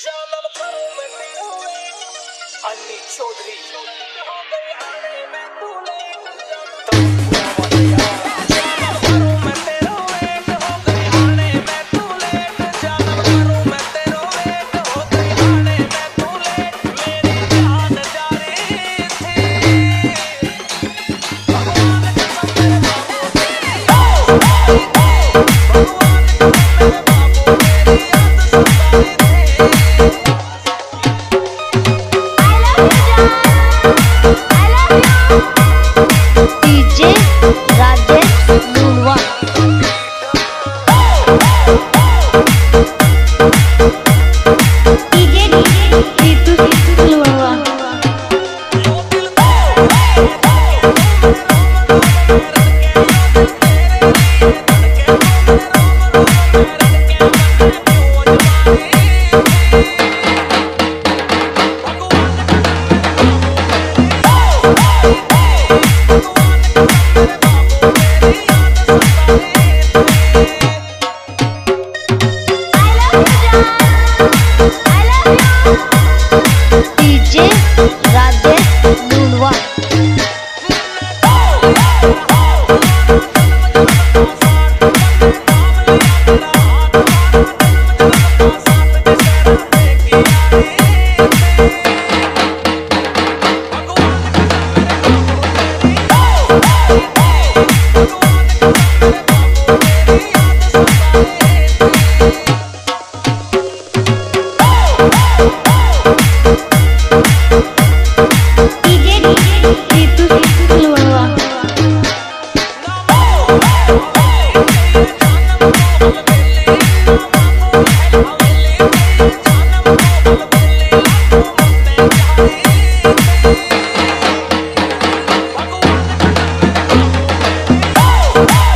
I need Chaudhary. DJ